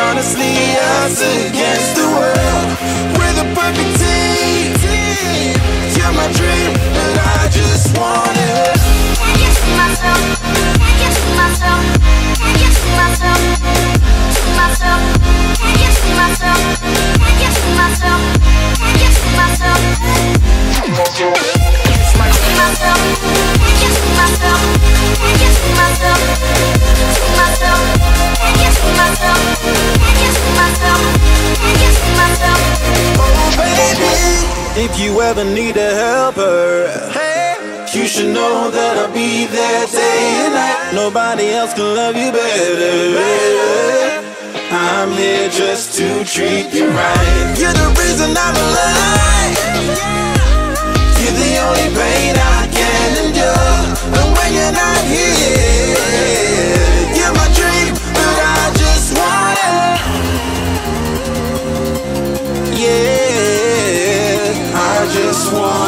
honestly us against the world. We're the perfect team. You're my dream, but I just want it. Can't get to to to. To to to to If you ever need a helper, Hey. you should know that I'll be there day and night. Nobody else can love you better. I'm here just to treat you right. I